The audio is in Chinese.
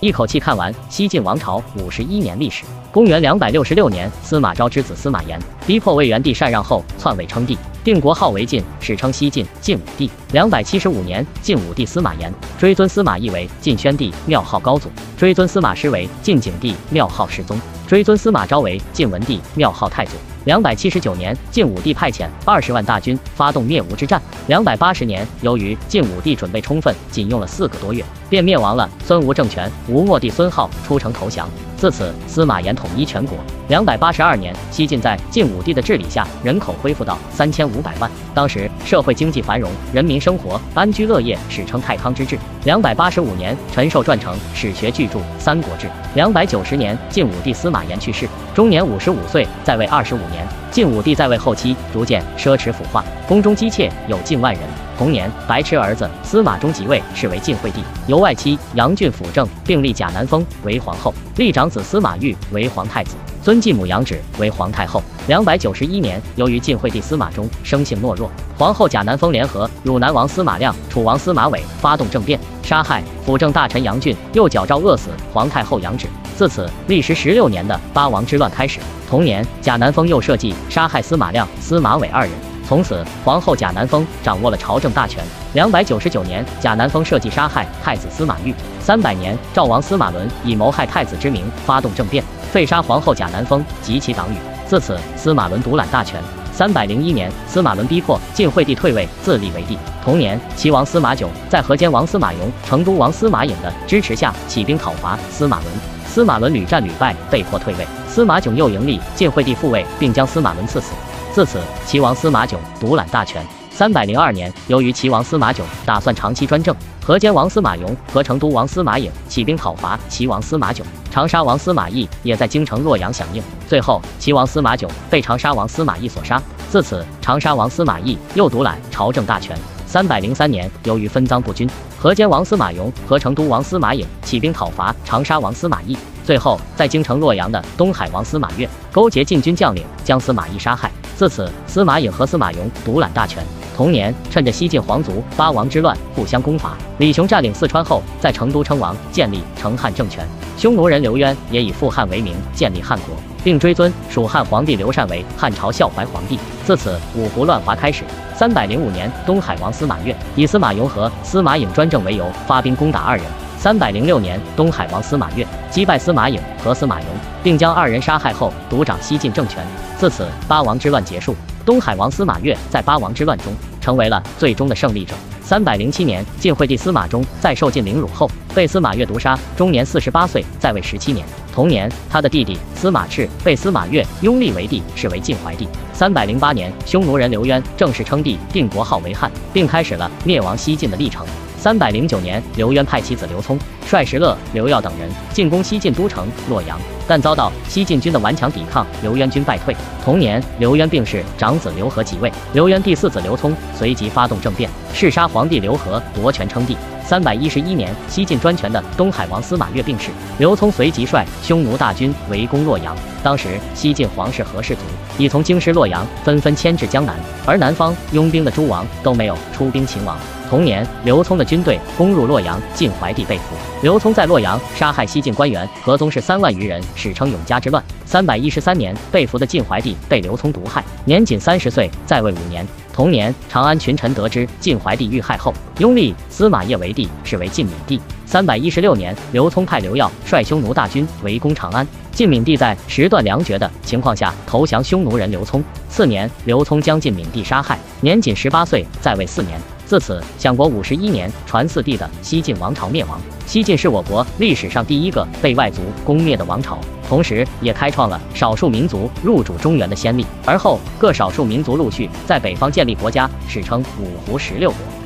一口气看完西晋王朝五十一年历史。公元两百六十六年，司马昭之子司马炎逼迫魏元帝禅让后篡位称帝，定国号为晋，史称西晋，晋武帝。两百七十五年，晋武帝司马炎追尊司马懿为晋宣帝，庙号高祖；追尊司马师为晋景帝，庙号世宗；追尊司马昭为晋文帝，庙号太祖。两百七十九年，晋武帝派遣二十万大军发动灭吴之战。两百八十年，由于晋武帝准备充分，仅用了四个多月，便灭亡了孙吴政权。吴末帝孙皓出城投降，自此司马炎统一全国。两百八十二年，西晋在晋武帝的治理下，人口恢复到三千五百万。当时社会经济繁荣，人民生活安居乐业，史称太康之治。两百八十五年，陈寿撰成史学巨著《三国志》。两百九十年，晋武帝司马炎去世，终年五十五岁，在位二十五年。晋武帝在位后期逐渐奢侈腐化，宫中姬妾有近万人。同年，白痴儿子司马衷即位，是为晋惠帝，由外戚杨俊辅政，并立贾南风为皇后，立长子司马昱为皇太子。尊继母杨芷为皇太后。两百九十一年，由于晋惠帝司马衷生性懦弱，皇后贾南风联合汝南王司马亮、楚王司马伟发动政变，杀害辅政大臣杨俊，又矫诏饿死皇太后杨芷。自此，历时十六年的八王之乱开始。同年，贾南风又设计杀害司马亮、司马伟二人。从此，皇后贾南风掌握了朝政大权。两百九十九年，贾南风设计杀害太子司马昱。三百年，赵王司马伦以谋害太子之名发动政变，废杀皇后贾南风及其党羽。自此，司马伦独揽大权。三百零一年，司马伦逼迫晋惠帝退位，自立为帝。同年，齐王司马炯在河间王司马颙、成都王司马颖的支持下起兵讨伐司马伦，司马伦屡战屡败，被迫退位。司马炯又迎立晋惠帝复位，并将司马伦赐死。自此，齐王司马囧独揽大权。三百零二年，由于齐王司马囧打算长期专政，河间王司马颙和成都王司马颖起兵讨伐齐王司马囧，长沙王司马懿也在京城洛阳响应。最后，齐王司马囧被长沙王司马懿所杀。自此，长沙王司马懿又独揽朝政大权。三百零三年，由于分赃不均，河间王司马颙和成都王司马颖起兵讨伐长沙王司马懿。最后，在京城洛阳的东海王司马越勾结禁军将领，将司马懿杀害。自此，司马颖和司马颙独揽大权。同年，趁着西晋皇族八王之乱互相攻伐，李雄占领四川后，在成都称王，建立成汉政权。匈奴人刘渊也以复汉为名建立汉国，并追尊蜀汉皇帝刘禅为汉朝孝怀皇帝。自此，五胡乱华开始。三百零五年，东海王司马越以司马颙和司马颖专政为由，发兵攻打二人。三百零六年，东海王司马越击败司马颖和司马颙，并将二人杀害后，独掌西晋政权。自此，八王之乱结束。东海王司马越在八王之乱中成为了最终的胜利者。三百零七年，晋惠帝司马衷在受尽凌辱后，被司马越毒杀，终年四十八岁，在位十七年。同年，他的弟弟司马炽被司马越拥立为帝，是为晋怀帝。三百零八年，匈奴人刘渊正式称帝，定国号为汉，并开始了灭亡西晋的历程。三百零九年，刘渊派其子刘聪率石勒、刘耀等人进攻西晋都城洛阳，但遭到西晋军的顽强抵抗，刘渊军败退。同年，刘渊病逝，长子刘和即位，刘渊第四子刘聪随即发动政变，弑杀皇帝刘和，夺权称帝。三百一十一年，西晋专权的东海王司马越病逝，刘聪随即率匈奴大军围攻洛阳。当时，西晋皇室和氏族已从京师洛阳纷纷迁至江南，而南方拥兵的诸王都没有出兵勤王。同年，刘聪的军队攻入洛阳，晋怀帝被俘。刘聪在洛阳杀害西晋官员和宗室三万余人，史称永嘉之乱。三百一十三年，被俘的晋怀帝被刘聪毒害，年仅三十岁，在位五年。同年，长安群臣得知晋怀帝遇害后，拥立司马业为帝，是为晋闵帝。三百一十六年，刘聪派刘耀率匈奴大军围攻长安，晋闵帝在时断粮绝的情况下投降匈奴人刘聪。次年，刘聪将晋闵帝杀害，年仅十八岁，在位四年。自此，享国五十一年，传四帝的西晋王朝灭亡。西晋是我国历史上第一个被外族攻灭的王朝，同时也开创了少数民族入主中原的先例。而后，各少数民族陆续在北方建立国家，史称五胡十六国。